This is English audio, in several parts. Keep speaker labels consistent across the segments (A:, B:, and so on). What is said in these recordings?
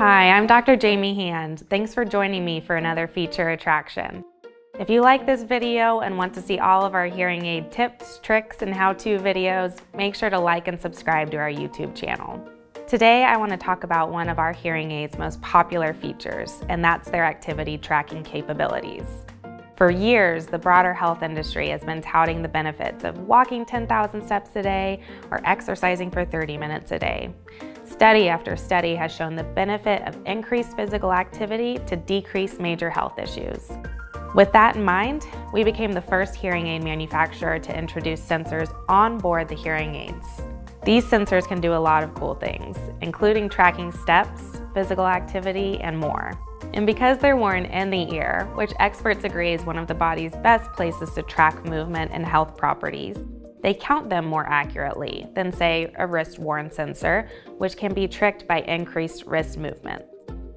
A: Hi, I'm Dr. Jamie Hand. Thanks for joining me for another feature attraction. If you like this video and want to see all of our hearing aid tips, tricks, and how-to videos, make sure to like and subscribe to our YouTube channel. Today, I want to talk about one of our hearing aids' most popular features, and that's their activity tracking capabilities. For years, the broader health industry has been touting the benefits of walking 10,000 steps a day or exercising for 30 minutes a day. Study after study has shown the benefit of increased physical activity to decrease major health issues. With that in mind, we became the first hearing aid manufacturer to introduce sensors on board the hearing aids. These sensors can do a lot of cool things, including tracking steps, physical activity, and more. And because they're worn in the ear, which experts agree is one of the body's best places to track movement and health properties, they count them more accurately than, say, a wrist-worn sensor, which can be tricked by increased wrist movement.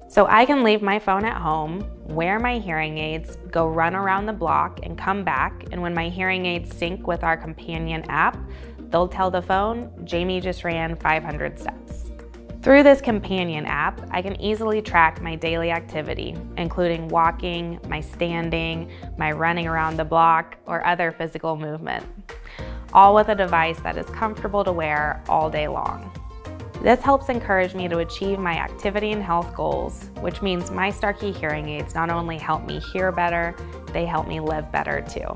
A: So I can leave my phone at home, wear my hearing aids, go run around the block and come back, and when my hearing aids sync with our companion app, they'll tell the phone, Jamie just ran 500 steps. Through this companion app, I can easily track my daily activity, including walking, my standing, my running around the block, or other physical movement all with a device that is comfortable to wear all day long. This helps encourage me to achieve my activity and health goals, which means my Starkey hearing aids not only help me hear better, they help me live better too.